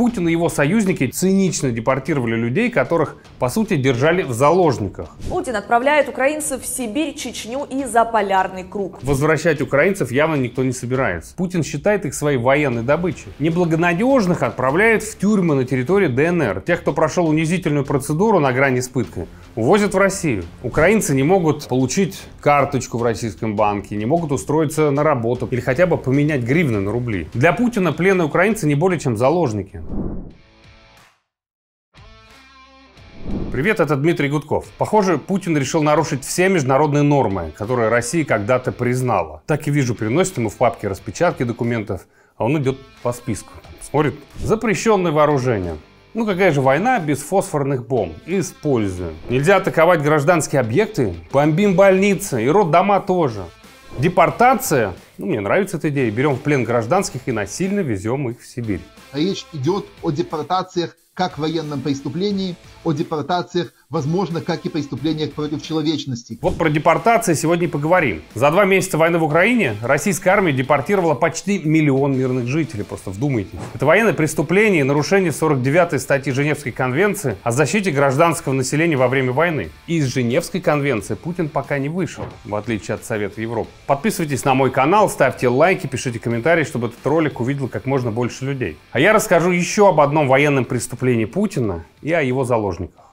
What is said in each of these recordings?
Путин и его союзники цинично депортировали людей, которых, по сути, держали в заложниках. Путин отправляет украинцев в Сибирь, Чечню и Заполярный круг. Возвращать украинцев явно никто не собирается. Путин считает их своей военной добычей. Неблагонадежных отправляет в тюрьмы на территории ДНР. Тех, кто прошел унизительную процедуру на грани с пыткой, увозят в Россию. Украинцы не могут получить карточку в российском банке, не могут устроиться на работу или хотя бы поменять гривны на рубли. Для Путина пленные украинцы не более чем заложники. Привет, это Дмитрий Гудков. Похоже, Путин решил нарушить все международные нормы, которые Россия когда-то признала. Так и вижу, переносит ему в папке распечатки документов, а он идет по списку. Смотрит, запрещенное вооружение. Ну какая же война без фосфорных бомб? Используем. Нельзя атаковать гражданские объекты? Бомбим больницы и роддома тоже. Депортация? Ну, мне нравится эта идея. Берем в плен гражданских и насильно везем их в Сибирь. Речь идет о депортациях как военном преступлении, о депортациях, возможно, как и преступлениях против человечности. Вот про депортации сегодня поговорим. За два месяца войны в Украине российская армия депортировала почти миллион мирных жителей, просто вдумайтесь. Это военное преступление и нарушение 49-й статьи Женевской конвенции о защите гражданского населения во время войны. Из Женевской конвенции Путин пока не вышел, в отличие от Совета Европы. Подписывайтесь на мой канал, ставьте лайки, пишите комментарии, чтобы этот ролик увидел как можно больше людей. А я расскажу еще об одном военном преступлении выступлении Путина и о его заложниках.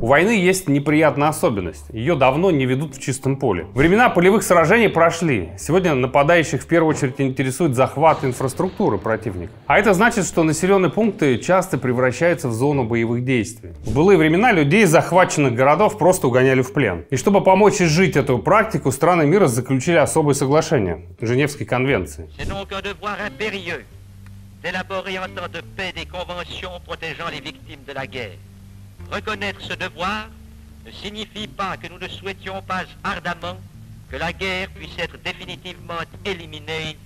У войны есть неприятная особенность. Ее давно не ведут в чистом поле. Времена полевых сражений прошли. Сегодня нападающих в первую очередь интересует захват инфраструктуры противника. А это значит, что населенные пункты часто превращаются в зону боевых действий. В былые времена людей из захваченных городов просто угоняли в плен. И чтобы помочь изжить эту практику, страны мира заключили особое соглашение Женевской конвенции. d'élaborer en temps de paix des conventions protégeant les victimes de la guerre. Reconnaître ce devoir ne signifie pas que nous ne souhaitions pas ardemment que la guerre puisse être définitivement éliminée.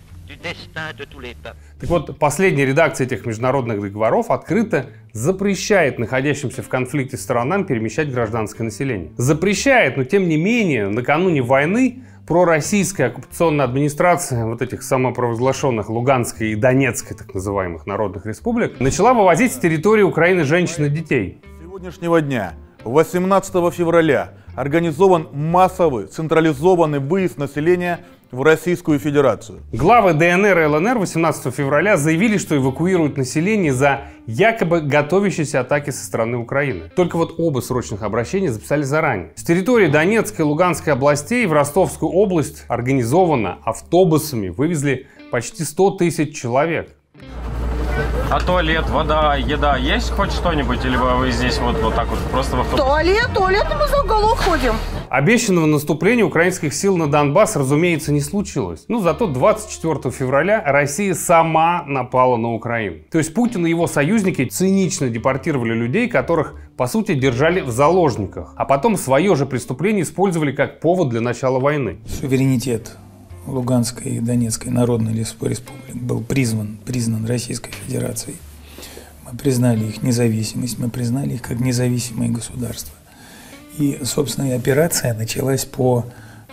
Так вот, последняя редакция этих международных договоров открыто запрещает находящимся в конфликте сторонам перемещать гражданское население. Запрещает, но тем не менее, накануне войны пророссийская оккупационная администрация вот этих самопровозглашенных Луганской и Донецкой так называемых народных республик начала вывозить с территории Украины женщин и детей. Сегодняшнего дня, 18 февраля, организован массовый централизованный выезд населения в Российскую Федерацию. Главы ДНР и ЛНР 18 февраля заявили, что эвакуируют население за якобы готовящейся атаки со стороны Украины. Только вот оба срочных обращения записали заранее. С территории Донецкой и Луганской областей в Ростовскую область организованно автобусами вывезли почти 100 тысяч человек. А туалет, вода, еда есть хоть что-нибудь? Или вы здесь вот, вот так вот просто в автобус? Туалет, туалет, мы за уголок ходим. Обещанного наступления украинских сил на Донбасс, разумеется, не случилось. Но зато 24 февраля Россия сама напала на Украину. То есть Путин и его союзники цинично депортировали людей, которых, по сути, держали в заложниках. А потом свое же преступление использовали как повод для начала войны. Суверенитет Луганской и Донецкой народной республик был призван, признан Российской Федерацией. Мы признали их независимость, мы признали их как независимые государства. И, собственно, операция началась по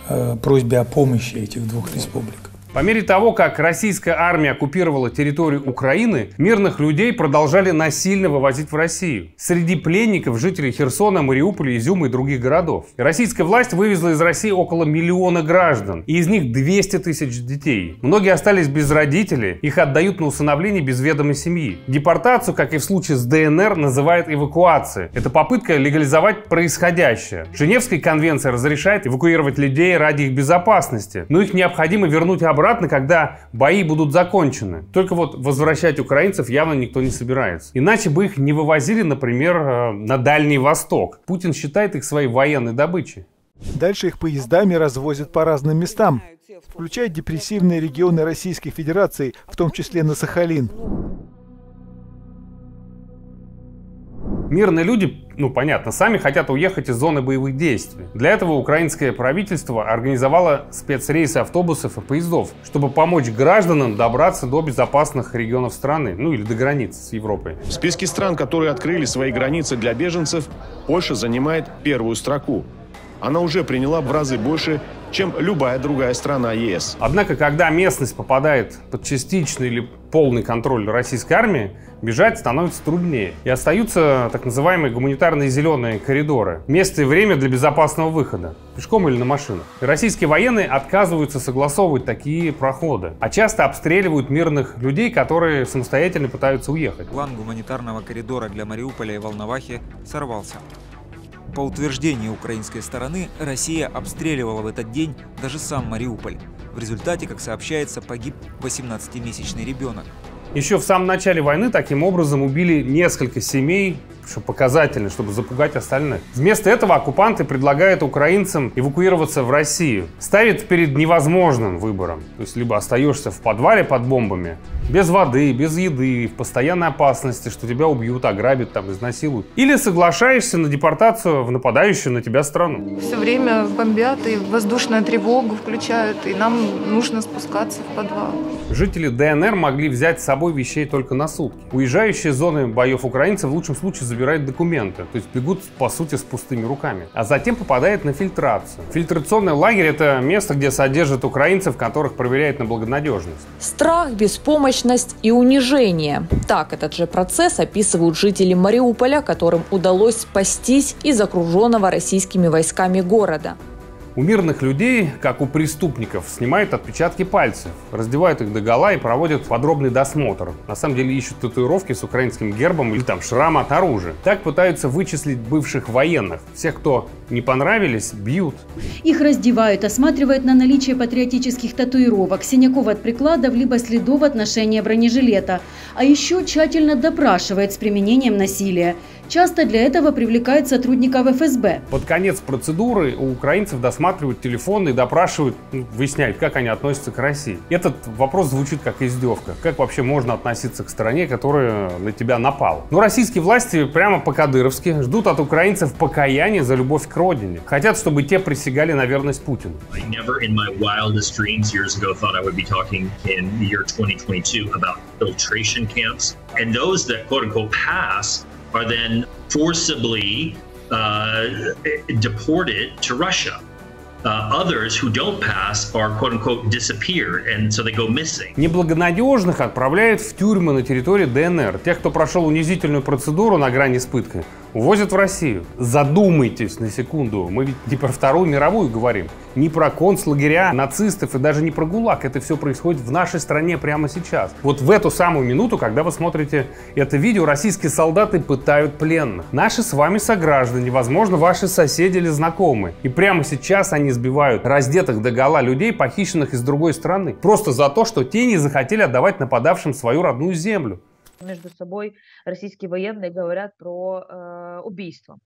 э, просьбе о помощи этих двух республик. По мере того, как российская армия оккупировала территорию Украины, мирных людей продолжали насильно вывозить в Россию. Среди пленников жители Херсона, Мариуполя, Изюма и других городов. российская власть вывезла из России около миллиона граждан, и из них 200 тысяч детей. Многие остались без родителей, их отдают на усыновление без ведома семьи. Депортацию, как и в случае с ДНР, называют эвакуацией. Это попытка легализовать происходящее. Женевская конвенция разрешает эвакуировать людей ради их безопасности, но их необходимо вернуть обратно обратно, когда бои будут закончены. Только вот возвращать украинцев явно никто не собирается. Иначе бы их не вывозили, например, э, на Дальний Восток. Путин считает их своей военной добычей. Дальше их поездами развозят по разным местам, включая депрессивные регионы Российской Федерации, в том числе на Сахалин. Мирные люди, ну понятно, сами хотят уехать из зоны боевых действий. Для этого украинское правительство организовало спецрейсы автобусов и поездов, чтобы помочь гражданам добраться до безопасных регионов страны, ну или до границ с Европой. В списке стран, которые открыли свои границы для беженцев, Польша занимает первую строку. Она уже приняла в разы больше чем любая другая страна ЕС. Однако, когда местность попадает под частичный или полный контроль российской армии, бежать становится труднее. И остаются так называемые гуманитарные зеленые коридоры. Место и время для безопасного выхода. Пешком или на машинах. И российские военные отказываются согласовывать такие проходы. А часто обстреливают мирных людей, которые самостоятельно пытаются уехать. План гуманитарного коридора для Мариуполя и Волновахи сорвался. По утверждению украинской стороны, Россия обстреливала в этот день даже сам Мариуполь. В результате, как сообщается, погиб 18-месячный ребенок. Еще в самом начале войны таким образом убили несколько семей, что показательно, чтобы запугать остальных. Вместо этого оккупанты предлагают украинцам эвакуироваться в Россию. Ставят перед невозможным выбором. То есть либо остаешься в подвале под бомбами, без воды, без еды, в постоянной опасности, что тебя убьют, ограбят, там, изнасилуют. Или соглашаешься на депортацию в нападающую на тебя страну. Все время бомбят и воздушную тревогу включают, и нам нужно спускаться в подвал. Жители ДНР могли взять с собой вещей только на сутки. Уезжающие зоны боев украинцы в лучшем случае забирают документы, то есть бегут, по сути, с пустыми руками. А затем попадают на фильтрацию. Фильтрационный лагерь – это место, где содержат украинцев, которых проверяют на благонадежность. Страх, беспомощность и унижение. Так этот же процесс описывают жители Мариуполя, которым удалось спастись из окруженного российскими войсками города. У мирных людей, как у преступников, снимают отпечатки пальцев, раздевают их до гола и проводят подробный досмотр. На самом деле ищут татуировки с украинским гербом или там шрам от оружия. Так пытаются вычислить бывших военных. Всех, кто не понравились, бьют. Их раздевают, осматривают на наличие патриотических татуировок, синяков от прикладов, либо следов отношения бронежилета. А еще тщательно допрашивают с применением насилия. Часто для этого привлекают сотрудников ФСБ. Под конец процедуры у украинцев досматривают телефоны и допрашивают, ну, выясняют, как они относятся к России. Этот вопрос звучит как издевка. Как вообще можно относиться к стране, которая на тебя напала? Но российские власти прямо по-кадыровски ждут от украинцев покаяния за любовь к родине. Хотят, чтобы те присягали на верность Путину. I never in my wildest dreams years ago thought I would be talking in the year 2022 about filtration camps. And those that quote unquote pass are then forcibly uh, deported to Russia. Uh, others who don't pass are quote unquote disappeared, and so they go missing. Неблагонадежных отправляют в тюрьмы на территории ДНР. Тех, кто прошел унизительную процедуру на грани с пыткой, увозят в Россию. Задумайтесь на секунду, мы ведь не про Вторую мировую говорим, не про концлагеря, нацистов и даже не про ГУЛАГ. Это все происходит в нашей стране прямо сейчас. Вот в эту самую минуту, когда вы смотрите это видео, российские солдаты пытают пленных. Наши с вами сограждане, возможно, ваши соседи или знакомые. И прямо сейчас они сбивают раздетых до гола людей, похищенных из другой страны. Просто за то, что те не захотели отдавать нападавшим свою родную землю. Между собой российские военные говорят про э, убийство.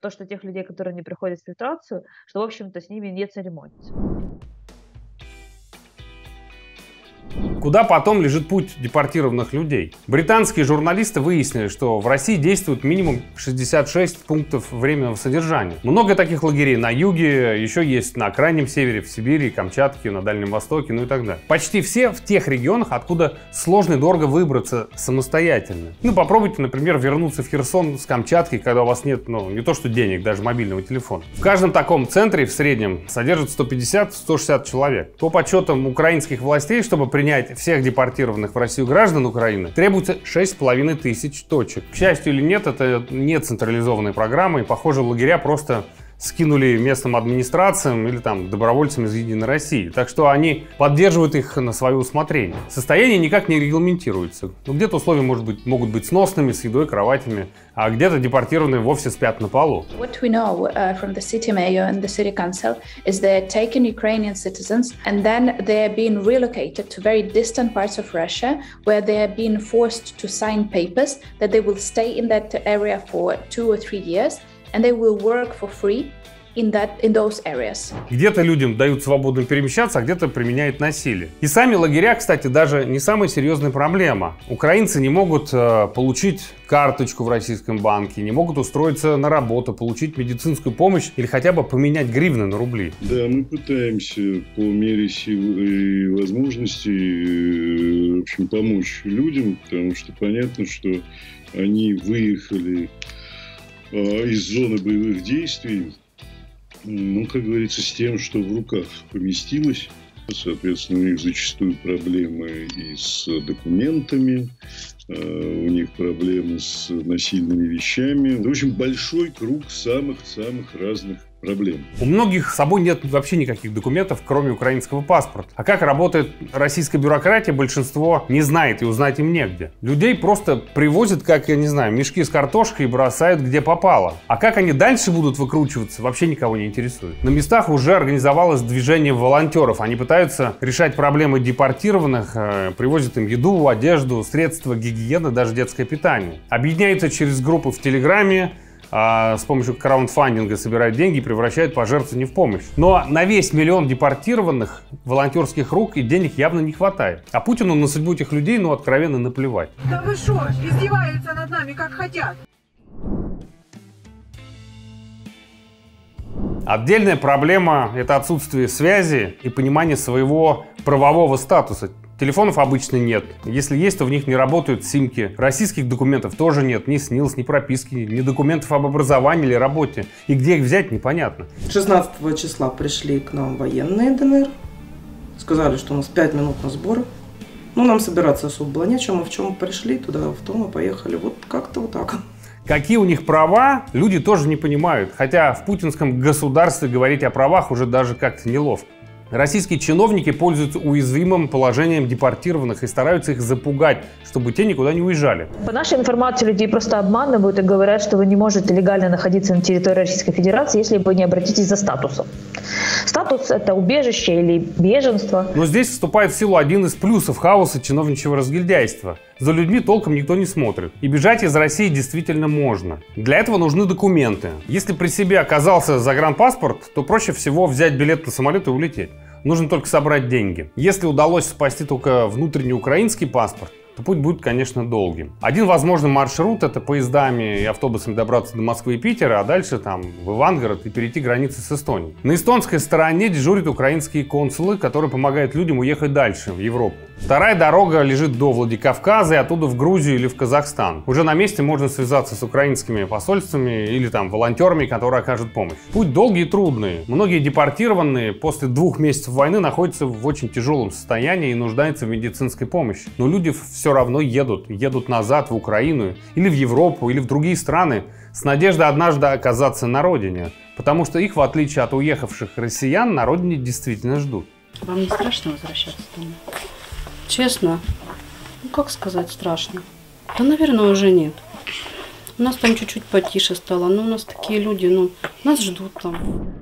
То, что тех людей, которые не проходят фильтрацию, что, в общем-то, с ними не церемонятся. Куда потом лежит путь депортированных людей? Британские журналисты выяснили, что в России действует минимум 66 пунктов временного содержания. Много таких лагерей на юге, еще есть на крайнем севере, в Сибири, Камчатке, на Дальнем Востоке, ну и так далее. Почти все в тех регионах, откуда сложно и дорого выбраться самостоятельно. Ну, попробуйте, например, вернуться в Херсон с Камчатки, когда у вас нет, ну, не то что денег, даже мобильного телефона. В каждом таком центре в среднем содержат 150-160 человек. По подсчетам украинских властей, чтобы принять всех депортированных в Россию граждан Украины, требуется 6,5 тысяч точек. К счастью или нет, это не централизованная программа, и, похоже, лагеря просто скинули местным администрациям или там добровольцам из Единой России. Так что они поддерживают их на свое усмотрение. Состояние никак не регламентируется. Ну, где-то условия может быть, могут быть сносными, с едой, кроватями, а где-то депортированные вовсе спят на полу. What we know uh, from the city mayor and the city council is they're taking Ukrainian citizens and then they're being relocated to very distant parts of Russia where they are being forced to sign papers that they will stay in that area for two or three years and they will work for free in, that, in those areas. Где-то людям дают свободу перемещаться, а где-то применяют насилие. И сами лагеря, кстати, даже не самая серьезная проблема. Украинцы не могут э, получить карточку в российском банке, не могут устроиться на работу, получить медицинскую помощь или хотя бы поменять гривны на рубли. Да, мы пытаемся по мере сил и возможностей, э, в общем, помочь людям, потому что понятно, что они выехали из зоны боевых действий, ну, как говорится, с тем, что в руках поместилось. Соответственно, у них зачастую проблемы и с документами, э, у них проблемы с насильными вещами. В общем, большой круг самых-самых разных проблем. У многих с собой нет вообще никаких документов, кроме украинского паспорта. А как работает российская бюрократия, большинство не знает и узнать им негде. Людей просто привозят, как, я не знаю, мешки с картошкой и бросают где попало. А как они дальше будут выкручиваться, вообще никого не интересует. На местах уже организовалось движение волонтеров. Они пытаются решать проблемы депортированных, э, привозят им еду, одежду, средства гигиены, даже детское питание. Объединяются через группы в Телеграме, а с помощью краундфандинга собирают деньги и превращают пожертвования в помощь. Но на весь миллион депортированных волонтерских рук и денег явно не хватает. А Путину на судьбу этих людей, ну, откровенно наплевать. Да вы что, издеваются над нами как хотят. Отдельная проблема – это отсутствие связи и понимания своего правового статуса. Телефонов обычно нет. Если есть, то в них не работают симки. Российских документов тоже нет. Ни СНИЛС, ни прописки, ни документов об образовании или работе. И где их взять, непонятно. 16 числа пришли к нам военные ДНР. Сказали, что у нас 5 минут на сборы. Ну, нам собираться особо было нечем. Мы в чем пришли туда, в том и поехали. Вот как-то вот так. Какие у них права, люди тоже не понимают. Хотя в путинском государстве говорить о правах уже даже как-то неловко. Российские чиновники пользуются уязвимым положением депортированных и стараются их запугать, чтобы те никуда не уезжали. По нашей информации людей просто обманывают и говорят, что вы не можете легально находиться на территории Российской Федерации, если вы не обратитесь за статусом. Статус – это убежище или беженство. Но здесь вступает в силу один из плюсов хаоса чиновничьего разгильдяйства. За людьми толком никто не смотрит. И бежать из России действительно можно. Для этого нужны документы. Если при себе оказался загранпаспорт, то проще всего взять билет на самолет и улететь. Нужно только собрать деньги. Если удалось спасти только внутренний украинский паспорт, то путь будет, конечно, долгим. Один возможный маршрут – это поездами и автобусами добраться до Москвы и Питера, а дальше там в Ивангород и перейти границы с Эстонией. На эстонской стороне дежурят украинские консулы, которые помогают людям уехать дальше, в Европу. Вторая дорога лежит до Владикавказа и оттуда в Грузию или в Казахстан. Уже на месте можно связаться с украинскими посольствами или там волонтерами, которые окажут помощь. Путь долгий и трудный. Многие депортированные после двух месяцев войны находятся в очень тяжелом состоянии и нуждаются в медицинской помощи. Но люди все равно едут, едут назад в Украину или в Европу или в другие страны с надеждой однажды оказаться на родине. Потому что их, в отличие от уехавших россиян, на родине действительно ждут. Вам не страшно возвращаться домой? Честно, ну как сказать страшно? Да, наверное, уже нет. У нас там чуть-чуть потише стало, но у нас такие люди, ну, нас ждут там.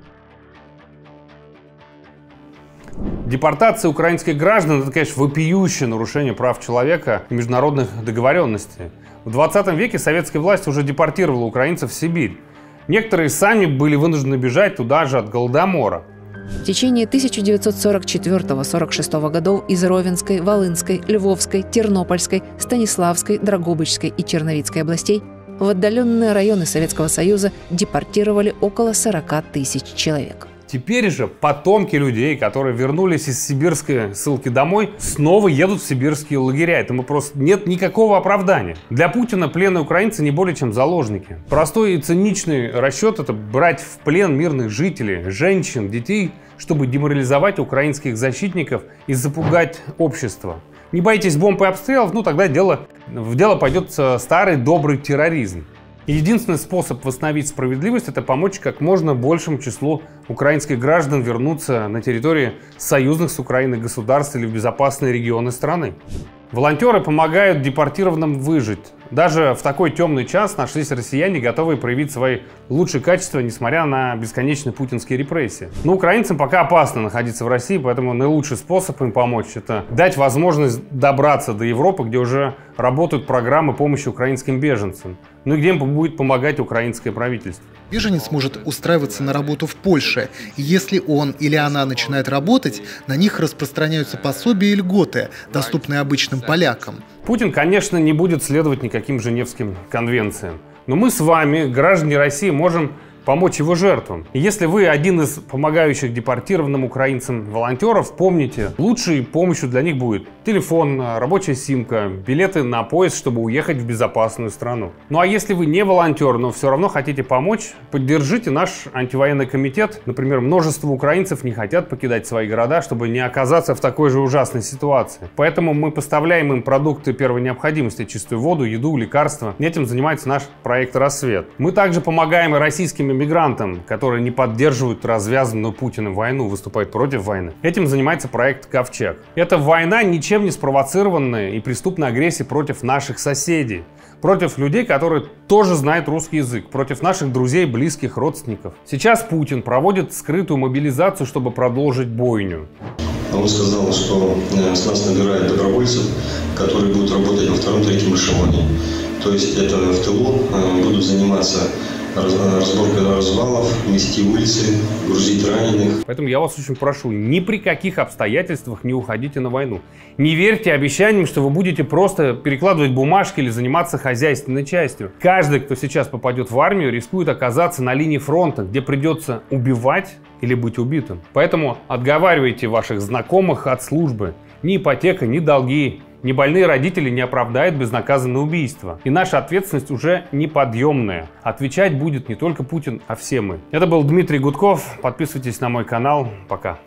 Депортация украинских граждан – это, конечно, вопиющее нарушение прав человека и международных договоренностей. В 20 веке советская власть уже депортировала украинцев в Сибирь. Некоторые сами были вынуждены бежать туда же от Голодомора. В течение 1944-46 годов из Ровенской, Волынской, Львовской, Тернопольской, Станиславской, Драгобычской и Черновицкой областей в отдаленные районы Советского Союза депортировали около 40 тысяч человек. Теперь же потомки людей, которые вернулись из сибирской ссылки домой, снова едут в сибирские лагеря. Этому просто нет никакого оправдания. Для Путина пленные украинцы не более чем заложники. Простой и циничный расчет – это брать в плен мирных жителей, женщин, детей, чтобы деморализовать украинских защитников и запугать общество. Не боитесь бомб и обстрелов, ну тогда дело, в дело пойдет старый добрый терроризм. Единственный способ восстановить справедливость – это помочь как можно большему числу украинских граждан вернуться на территории союзных с Украиной государств или в безопасные регионы страны. Волонтеры помогают депортированным выжить. Даже в такой темный час нашлись россияне, готовые проявить свои лучшие качества, несмотря на бесконечные путинские репрессии. Но украинцам пока опасно находиться в России, поэтому наилучший способ им помочь – это дать возможность добраться до Европы, где уже работают программы помощи украинским беженцам. Ну и где им будет помогать украинское правительство. Беженец может устраиваться на работу в Польше. Если он или она начинает работать, на них распространяются пособия и льготы, доступные обычным полякам. Путин, конечно, не будет следовать никаким Женевским конвенциям. Но мы с вами, граждане России, можем помочь его жертвам. Если вы один из помогающих депортированным украинцам волонтеров, помните, лучшей помощью для них будет телефон, рабочая симка, билеты на поезд, чтобы уехать в безопасную страну. Ну а если вы не волонтер, но все равно хотите помочь, поддержите наш антивоенный комитет. Например, множество украинцев не хотят покидать свои города, чтобы не оказаться в такой же ужасной ситуации. Поэтому мы поставляем им продукты первой необходимости, чистую воду, еду, лекарства. Этим занимается наш проект «Рассвет». Мы также помогаем российским иммигрантам, которые не поддерживают развязанную Путиным войну, выступают против войны. Этим занимается проект «Ковчег». Эта война ничем не спровоцированная и преступная агрессия против наших соседей против людей, которые тоже знают русский язык, против наших друзей, близких, родственников. Сейчас Путин проводит скрытую мобилизацию, чтобы продолжить бойню. Он сказал, что э, с нас набирают добровольцев, которые будут работать во втором-третьем эшелоне. То есть это в тылу э, будут заниматься разборка развалов, мести улицы, грузить раненых. Поэтому я вас очень прошу, ни при каких обстоятельствах не уходите на войну. Не верьте обещаниям, что вы будете просто перекладывать бумажки или заниматься хозяйственной частью. Каждый, кто сейчас попадет в армию, рискует оказаться на линии фронта, где придется убивать или быть убитым. Поэтому отговаривайте ваших знакомых от службы. Ни ипотека, ни долги, ни больные родители не оправдают безнаказанное убийство. И наша ответственность уже неподъемная. Отвечать будет не только Путин, а все мы. Это был Дмитрий Гудков. Подписывайтесь на мой канал. Пока.